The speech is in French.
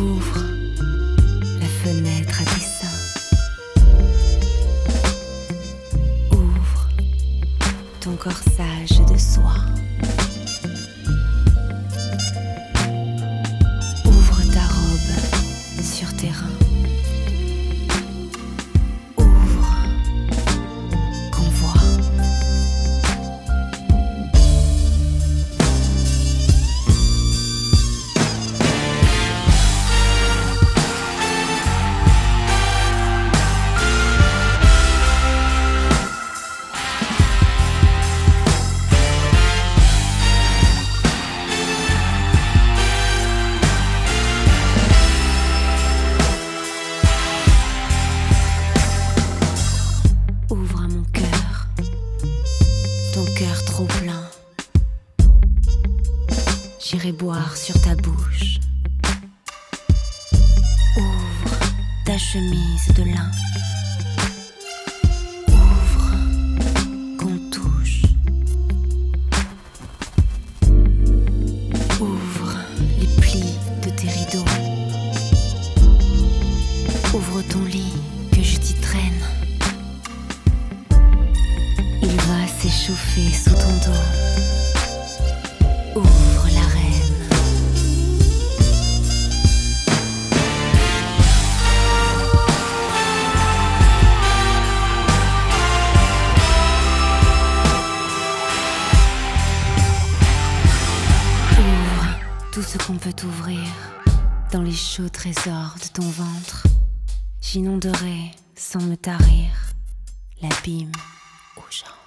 Ouvre la fenêtre à dessein. Ouvre ton corsage de soie. trop plein. J'irai boire sur ta bouche. Ouvre ta chemise de lin. Ouvre qu'on touche. Ouvre les plis de tes rideaux. Ouvre ton lit que je t'y traîne. S'échauffer sous ton dos. Ouvre la reine. Ouvre tout ce qu'on peut ouvrir dans les chauds trésors de ton ventre. J'inonderai sans me tarir l'abîme où j'entre.